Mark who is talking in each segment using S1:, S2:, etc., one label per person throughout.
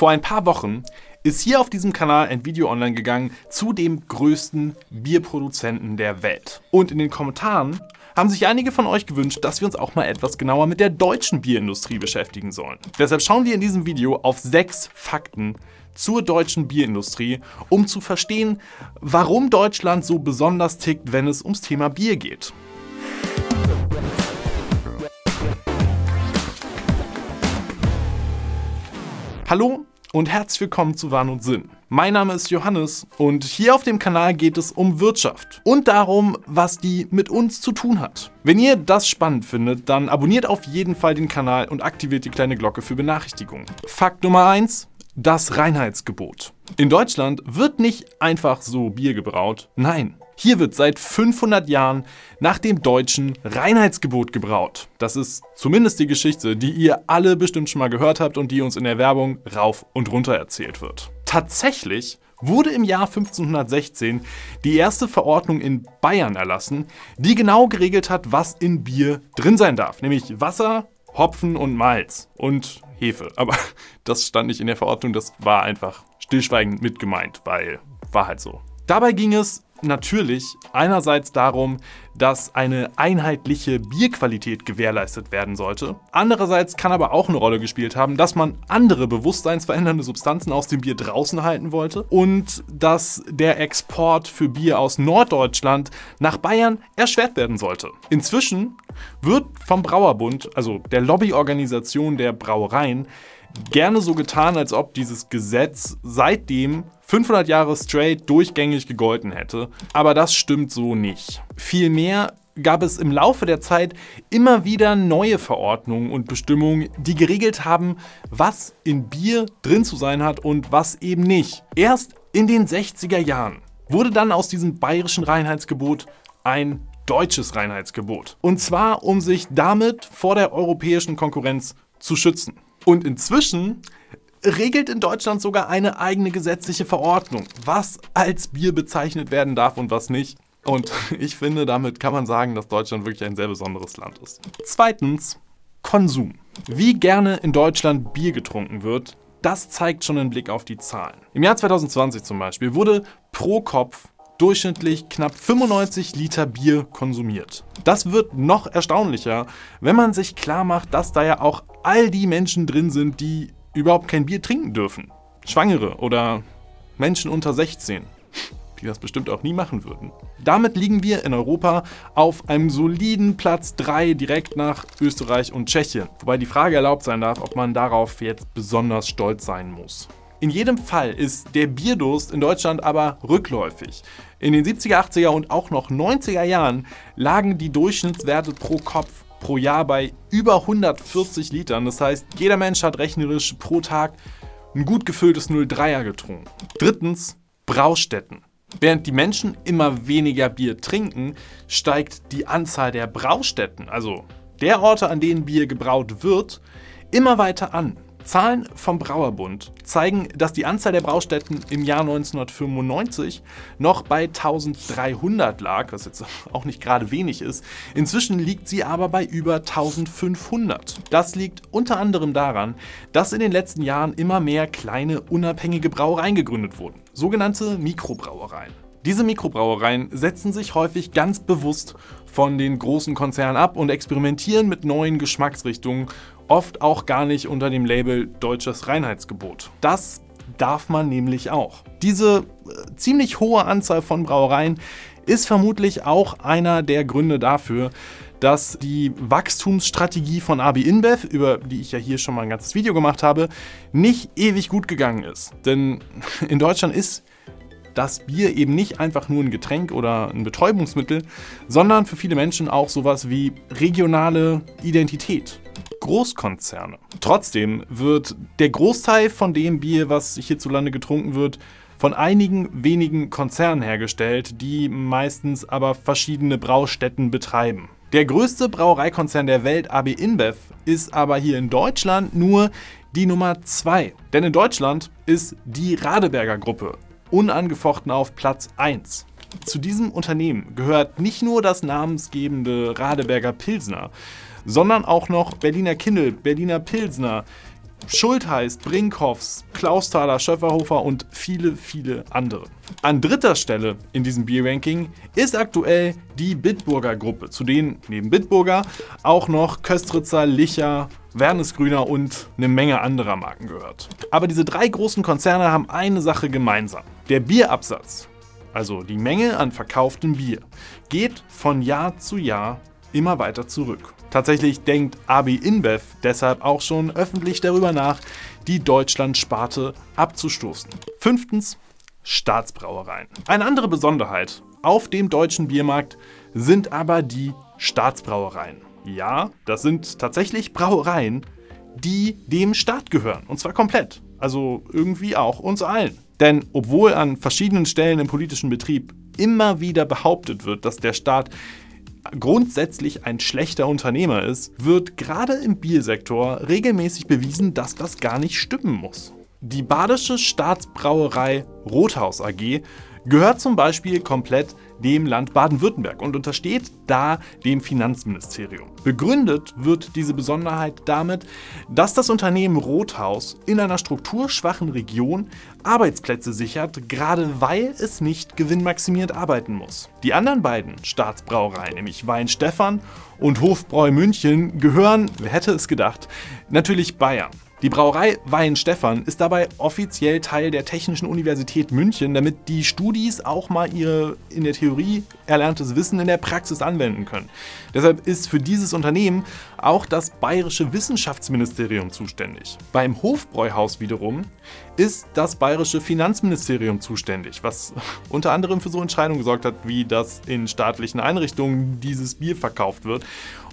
S1: Vor ein paar Wochen ist hier auf diesem Kanal ein Video online gegangen zu dem größten Bierproduzenten der Welt. Und in den Kommentaren haben sich einige von euch gewünscht, dass wir uns auch mal etwas genauer mit der deutschen Bierindustrie beschäftigen sollen. Deshalb schauen wir in diesem Video auf sechs Fakten zur deutschen Bierindustrie, um zu verstehen, warum Deutschland so besonders tickt, wenn es ums Thema Bier geht. Hallo und herzlich willkommen zu Wahn und Sinn. Mein Name ist Johannes und hier auf dem Kanal geht es um Wirtschaft und darum, was die mit uns zu tun hat. Wenn ihr das spannend findet, dann abonniert auf jeden Fall den Kanal und aktiviert die kleine Glocke für Benachrichtigungen. Fakt Nummer 1. Das Reinheitsgebot. In Deutschland wird nicht einfach so Bier gebraut. Nein, hier wird seit 500 Jahren nach dem deutschen Reinheitsgebot gebraut. Das ist zumindest die Geschichte, die ihr alle bestimmt schon mal gehört habt und die uns in der Werbung rauf und runter erzählt wird. Tatsächlich wurde im Jahr 1516 die erste Verordnung in Bayern erlassen, die genau geregelt hat, was in Bier drin sein darf, nämlich Wasser, Hopfen und Malz und Hefe. Aber das stand nicht in der Verordnung, das war einfach stillschweigend mit gemeint, weil war halt so. Dabei ging es natürlich einerseits darum, dass eine einheitliche Bierqualität gewährleistet werden sollte. Andererseits kann aber auch eine Rolle gespielt haben, dass man andere bewusstseinsverändernde Substanzen aus dem Bier draußen halten wollte und dass der Export für Bier aus Norddeutschland nach Bayern erschwert werden sollte. Inzwischen wird vom Brauerbund, also der Lobbyorganisation der Brauereien, gerne so getan, als ob dieses Gesetz seitdem 500 Jahre straight durchgängig gegolten hätte. Aber das stimmt so nicht. Vielmehr gab es im Laufe der Zeit immer wieder neue Verordnungen und Bestimmungen, die geregelt haben, was in Bier drin zu sein hat und was eben nicht. Erst in den 60er Jahren wurde dann aus diesem bayerischen Reinheitsgebot ein deutsches Reinheitsgebot. Und zwar, um sich damit vor der europäischen Konkurrenz zu schützen. Und inzwischen regelt in Deutschland sogar eine eigene gesetzliche Verordnung, was als Bier bezeichnet werden darf und was nicht. Und ich finde, damit kann man sagen, dass Deutschland wirklich ein sehr besonderes Land ist. Zweitens, Konsum. Wie gerne in Deutschland Bier getrunken wird, das zeigt schon einen Blick auf die Zahlen. Im Jahr 2020 zum Beispiel wurde pro Kopf durchschnittlich knapp 95 Liter Bier konsumiert. Das wird noch erstaunlicher, wenn man sich klar macht, dass da ja auch all die Menschen drin sind, die überhaupt kein Bier trinken dürfen. Schwangere oder Menschen unter 16, die das bestimmt auch nie machen würden. Damit liegen wir in Europa auf einem soliden Platz 3 direkt nach Österreich und Tschechien. Wobei die Frage erlaubt sein darf, ob man darauf jetzt besonders stolz sein muss. In jedem Fall ist der Bierdurst in Deutschland aber rückläufig. In den 70er, 80er und auch noch 90er Jahren lagen die Durchschnittswerte pro Kopf pro Jahr bei über 140 Litern. Das heißt, jeder Mensch hat rechnerisch pro Tag ein gut gefülltes 03er getrunken. Drittens, Braustätten. Während die Menschen immer weniger Bier trinken, steigt die Anzahl der Braustätten, also der Orte, an denen Bier gebraut wird, immer weiter an. Zahlen vom Brauerbund zeigen, dass die Anzahl der Braustätten im Jahr 1995 noch bei 1300 lag, was jetzt auch nicht gerade wenig ist. Inzwischen liegt sie aber bei über 1500. Das liegt unter anderem daran, dass in den letzten Jahren immer mehr kleine unabhängige Brauereien gegründet wurden, sogenannte Mikrobrauereien. Diese Mikrobrauereien setzen sich häufig ganz bewusst von den großen Konzernen ab und experimentieren mit neuen Geschmacksrichtungen oft auch gar nicht unter dem Label deutsches Reinheitsgebot. Das darf man nämlich auch. Diese äh, ziemlich hohe Anzahl von Brauereien ist vermutlich auch einer der Gründe dafür, dass die Wachstumsstrategie von AB InBev, über die ich ja hier schon mal ein ganzes Video gemacht habe, nicht ewig gut gegangen ist. Denn in Deutschland ist das Bier eben nicht einfach nur ein Getränk oder ein Betäubungsmittel, sondern für viele Menschen auch sowas wie regionale Identität. Großkonzerne. Trotzdem wird der Großteil von dem Bier, was hierzulande getrunken wird, von einigen wenigen Konzernen hergestellt, die meistens aber verschiedene Braustätten betreiben. Der größte Brauereikonzern der Welt, AB InBev, ist aber hier in Deutschland nur die Nummer 2. Denn in Deutschland ist die Radeberger Gruppe unangefochten auf Platz 1. Zu diesem Unternehmen gehört nicht nur das namensgebende Radeberger Pilsner, sondern auch noch Berliner Kindle, Berliner Pilsner, Schultheiß, Brinkhoffs, Klausthaler, Schöfferhofer und viele, viele andere. An dritter Stelle in diesem Bierranking ist aktuell die Bitburger Gruppe, zu denen neben Bitburger auch noch Köstritzer, Licher, Wernesgrüner und eine Menge anderer Marken gehört. Aber diese drei großen Konzerne haben eine Sache gemeinsam. Der Bierabsatz, also die Menge an verkauftem Bier, geht von Jahr zu Jahr immer weiter zurück. Tatsächlich denkt AB InBev deshalb auch schon öffentlich darüber nach, die Deutschland-Sparte abzustoßen. Fünftens, Staatsbrauereien. Eine andere Besonderheit auf dem deutschen Biermarkt sind aber die Staatsbrauereien. Ja, das sind tatsächlich Brauereien, die dem Staat gehören. Und zwar komplett. Also irgendwie auch uns allen. Denn obwohl an verschiedenen Stellen im politischen Betrieb immer wieder behauptet wird, dass der Staat grundsätzlich ein schlechter Unternehmer ist, wird gerade im Biersektor regelmäßig bewiesen, dass das gar nicht stimmen muss. Die badische Staatsbrauerei Rothaus AG gehört zum Beispiel komplett dem Land Baden-Württemberg und untersteht da dem Finanzministerium. Begründet wird diese Besonderheit damit, dass das Unternehmen Rothaus in einer strukturschwachen Region Arbeitsplätze sichert, gerade weil es nicht gewinnmaximiert arbeiten muss. Die anderen beiden Staatsbrauereien, nämlich Wein Stefan und Hofbräu München, gehören, wer hätte es gedacht, natürlich Bayern. Die Brauerei Wein Stefan ist dabei offiziell Teil der Technischen Universität München, damit die Studis auch mal ihr in der Theorie erlerntes Wissen in der Praxis anwenden können. Deshalb ist für dieses Unternehmen auch das Bayerische Wissenschaftsministerium zuständig. Beim Hofbräuhaus wiederum ist das Bayerische Finanzministerium zuständig, was unter anderem für so Entscheidungen gesorgt hat, wie das in staatlichen Einrichtungen dieses Bier verkauft wird.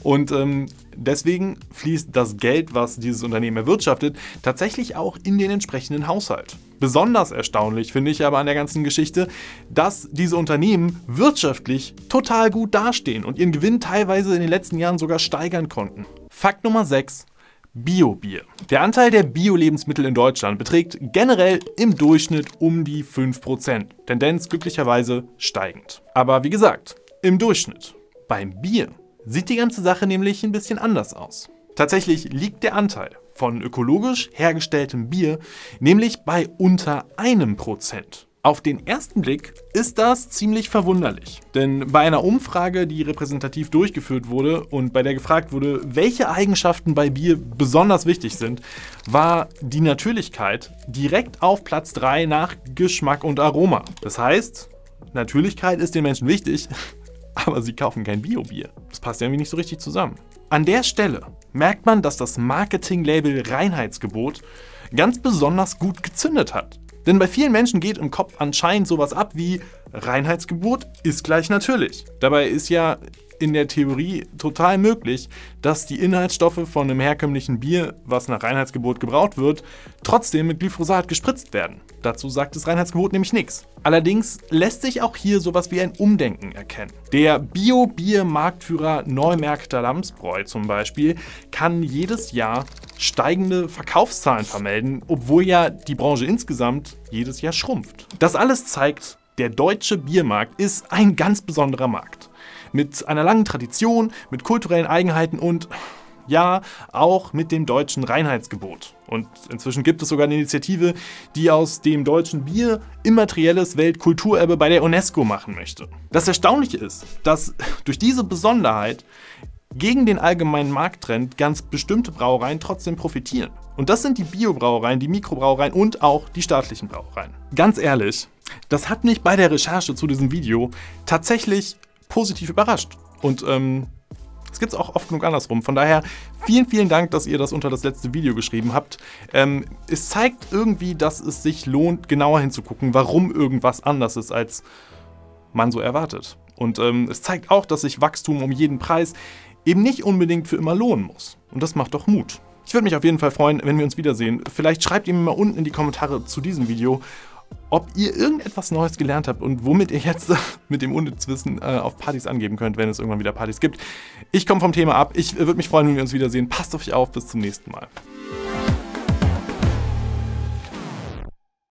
S1: Und ähm, deswegen fließt das Geld, was dieses Unternehmen erwirtschaftet, tatsächlich auch in den entsprechenden Haushalt. Besonders erstaunlich finde ich aber an der ganzen Geschichte, dass diese Unternehmen wirtschaftlich total gut dastehen und ihren Gewinn teilweise in den letzten Jahren sogar steigern konnten. Fakt Nummer 6. Bio-Bier. Der Anteil der Bio-Lebensmittel in Deutschland beträgt generell im Durchschnitt um die 5%. Tendenz glücklicherweise steigend. Aber wie gesagt, im Durchschnitt. Beim Bier sieht die ganze Sache nämlich ein bisschen anders aus. Tatsächlich liegt der Anteil von ökologisch hergestelltem Bier nämlich bei unter einem Prozent. Auf den ersten Blick ist das ziemlich verwunderlich. Denn bei einer Umfrage, die repräsentativ durchgeführt wurde und bei der gefragt wurde, welche Eigenschaften bei Bier besonders wichtig sind, war die Natürlichkeit direkt auf Platz 3 nach Geschmack und Aroma. Das heißt, Natürlichkeit ist den Menschen wichtig, aber sie kaufen kein Bio-Bier. Das passt irgendwie nicht so richtig zusammen. An der Stelle merkt man, dass das Marketing-Label Reinheitsgebot ganz besonders gut gezündet hat. Denn bei vielen Menschen geht im Kopf anscheinend sowas ab wie Reinheitsgebot ist gleich natürlich. Dabei ist ja in der Theorie total möglich, dass die Inhaltsstoffe von einem herkömmlichen Bier, was nach Reinheitsgebot gebraut wird, trotzdem mit Glyphosat gespritzt werden. Dazu sagt das Reinheitsgebot nämlich nichts. Allerdings lässt sich auch hier sowas wie ein Umdenken erkennen. Der Bio-Bier-Marktführer Neumärkter Lamsbräu zum Beispiel kann jedes Jahr steigende Verkaufszahlen vermelden, obwohl ja die Branche insgesamt jedes Jahr schrumpft. Das alles zeigt, der deutsche Biermarkt ist ein ganz besonderer Markt mit einer langen Tradition, mit kulturellen Eigenheiten und ja, auch mit dem deutschen Reinheitsgebot. Und inzwischen gibt es sogar eine Initiative, die aus dem deutschen Bier immaterielles Weltkulturerbe bei der UNESCO machen möchte. Das Erstaunliche ist, dass durch diese Besonderheit gegen den allgemeinen Markttrend ganz bestimmte Brauereien trotzdem profitieren. Und das sind die Biobrauereien, die Mikrobrauereien und auch die staatlichen Brauereien. Ganz ehrlich, das hat mich bei der Recherche zu diesem Video tatsächlich positiv überrascht. Und ähm, das gibt es auch oft genug andersrum. Von daher vielen, vielen Dank, dass ihr das unter das letzte Video geschrieben habt. Ähm, es zeigt irgendwie, dass es sich lohnt, genauer hinzugucken, warum irgendwas anders ist, als man so erwartet. Und ähm, es zeigt auch, dass sich Wachstum um jeden Preis eben nicht unbedingt für immer lohnen muss. Und das macht doch Mut. Ich würde mich auf jeden Fall freuen, wenn wir uns wiedersehen. Vielleicht schreibt ihr mir mal unten in die Kommentare zu diesem Video, ob ihr irgendetwas Neues gelernt habt und womit ihr jetzt mit dem Unnützwissen äh, auf Partys angeben könnt, wenn es irgendwann wieder Partys gibt. Ich komme vom Thema ab. Ich würde mich freuen, wenn wir uns wiedersehen. Passt auf euch auf. Bis zum nächsten Mal.